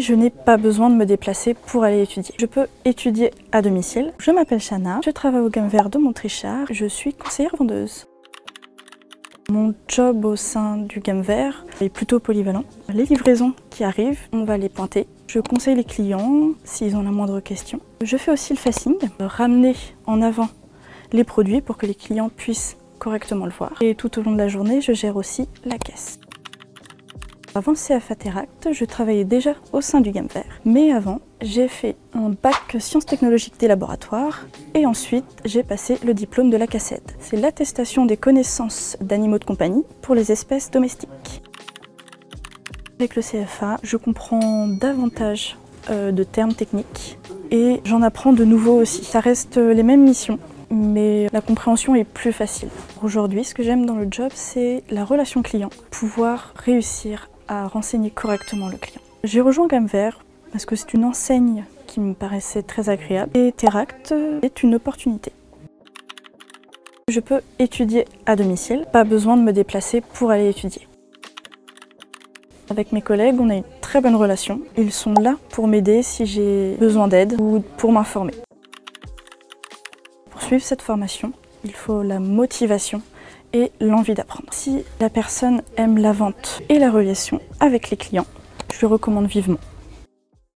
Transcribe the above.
Je n'ai pas besoin de me déplacer pour aller étudier. Je peux étudier à domicile. Je m'appelle Shana, je travaille au Gamme Vert de Montrichard, je suis conseillère vendeuse. Mon job au sein du Gamme Vert est plutôt polyvalent. Les livraisons qui arrivent, on va les pointer. Je conseille les clients s'ils ont la moindre question. Je fais aussi le facing, ramener en avant les produits pour que les clients puissent correctement le voir. Et tout au long de la journée, je gère aussi la caisse. Avant le CFA Teract, je travaillais déjà au sein du Gamme. Mais avant, j'ai fait un bac sciences technologiques des laboratoires et ensuite j'ai passé le diplôme de la CACED. C'est l'attestation des connaissances d'animaux de compagnie pour les espèces domestiques. Avec le CFA, je comprends davantage euh, de termes techniques et j'en apprends de nouveaux aussi. Ça reste les mêmes missions, mais la compréhension est plus facile. Aujourd'hui, ce que j'aime dans le job, c'est la relation client, pouvoir réussir à renseigner correctement le client. J'ai rejoint Gamme Vert parce que c'est une enseigne qui me paraissait très agréable et Teract est une opportunité. Je peux étudier à domicile, pas besoin de me déplacer pour aller étudier. Avec mes collègues, on a une très bonne relation. Ils sont là pour m'aider si j'ai besoin d'aide ou pour m'informer. Pour suivre cette formation, il faut la motivation et l'envie d'apprendre. Si la personne aime la vente et la relation avec les clients, je le recommande vivement.